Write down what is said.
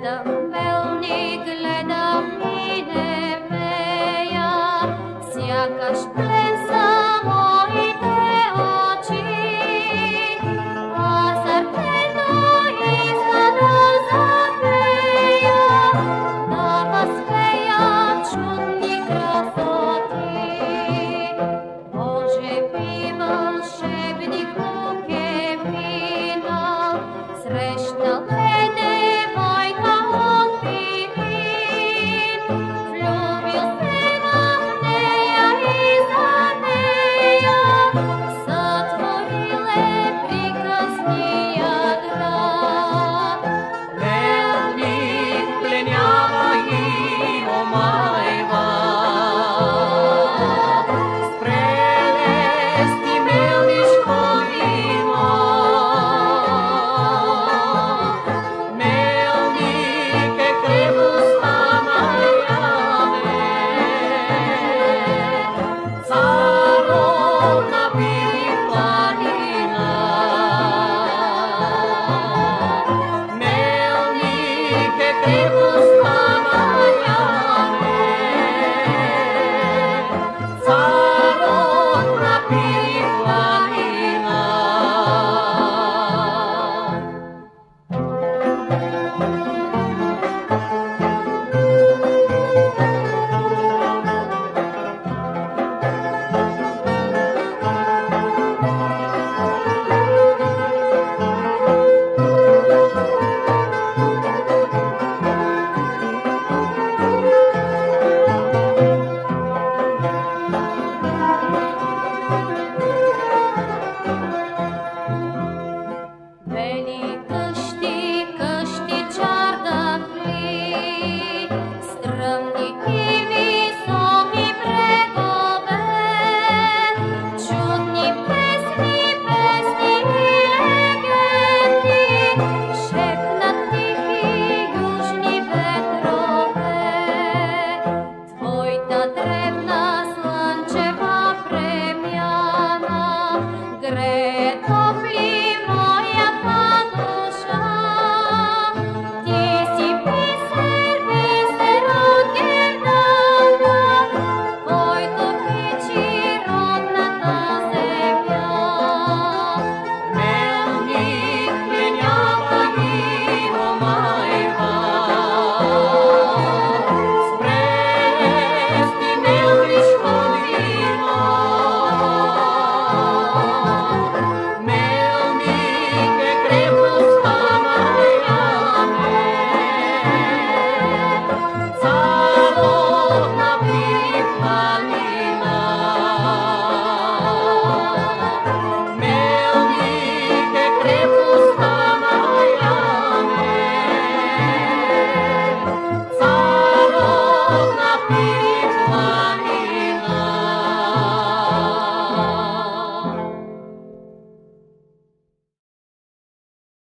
Gledam, It